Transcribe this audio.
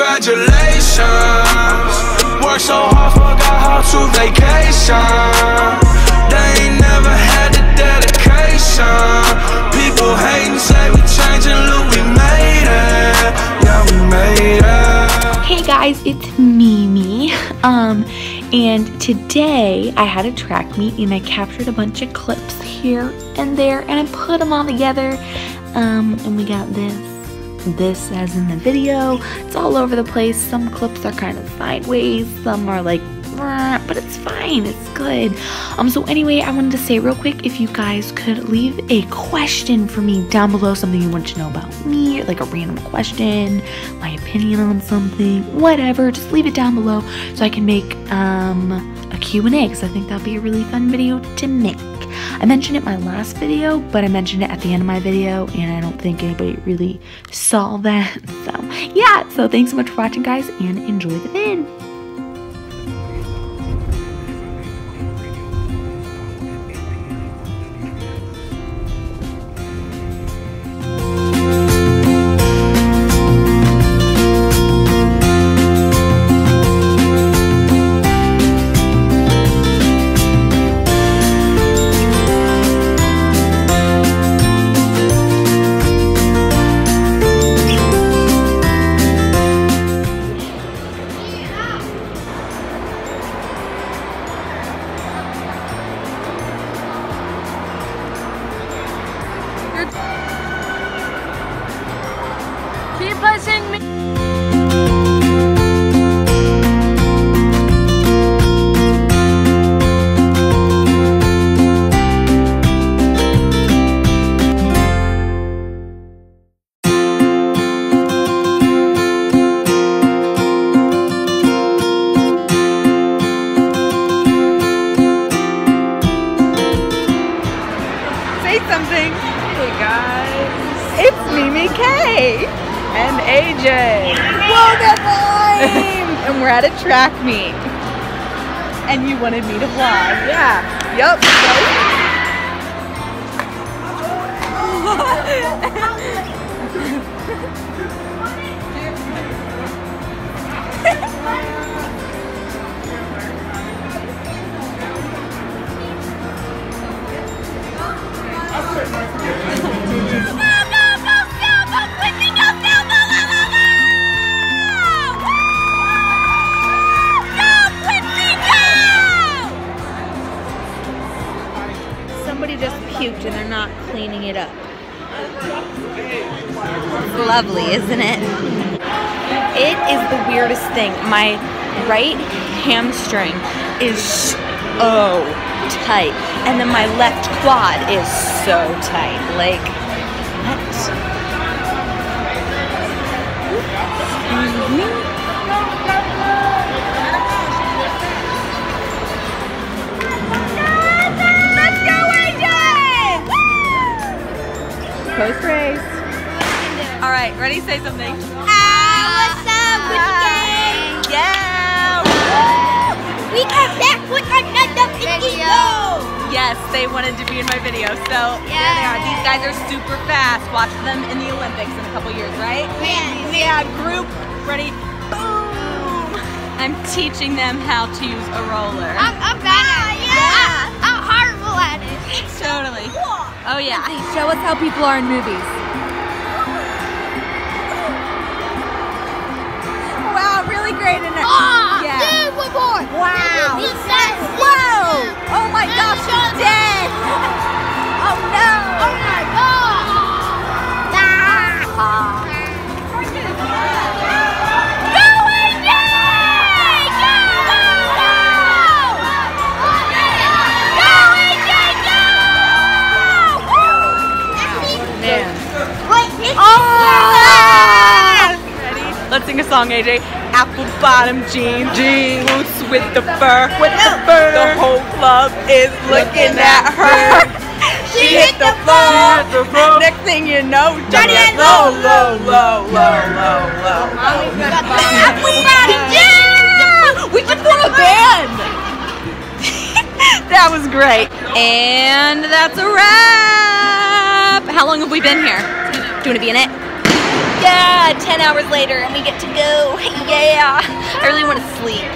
congratulations. Worked so hard, forgot how to vacation. They ain't never had the dedication. People hating, say we changing, look, we made it. Yeah, we made it. Hey guys, it's Mimi. Um, and today I had a track meet and I captured a bunch of clips here and there and I put them all together. Um, and we got this, this as in the video. It's all over the place. Some clips are kind of sideways, some are like but it's fine. It's good. Um, so anyway, I wanted to say real quick, if you guys could leave a question for me down below, something you want to know about me, like a random question, my opinion on something, whatever, just leave it down below so I can make um a Q&A because I think that'd be a really fun video to make. I mentioned it in my last video, but I mentioned it at the end of my video, and I don't think anybody really saw that. So, yeah, so thanks so much for watching, guys, and enjoy the vid. Keep pushing me. something. Hey guys, it's Mimi K and AJ. Whoa, that and we're at a track meet. And you wanted me to vlog. Yeah. Yup. cleaning it up. Lovely, isn't it? It is the weirdest thing. My right hamstring is so tight, and then my left quad is so tight. Like, what? Excuse me? Post race. All right, ready? Say something. what's up, Yeah! We are back with another video. Yes, they wanted to be in my video, so there they are. These guys are super fast. Watch them in the Olympics in a couple years, right? Yes. Yeah, group, ready, boom! I'm teaching them how to use a roller. I'm, I'm bad at it. Yeah. Totally. Oh yeah. Show us how people are in movies. Song, AJ. Apple bottom jeans, jeans, boots with the fur, with the fur. The whole club is looking at her. She hit the floor. The floor. Next thing you know, Johnny and low, low, low, low, low, low. Apple bottom Yeah! We should form a band. that was great. And that's a wrap. How long have we been here? Do you want to be in it? Yeah, 10 hours later and we get to go. Yeah. I really want to sleep.